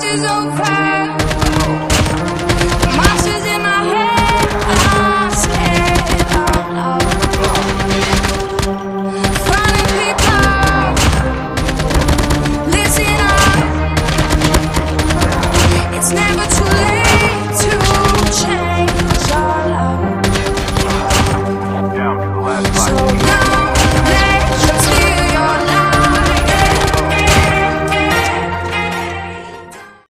past is over.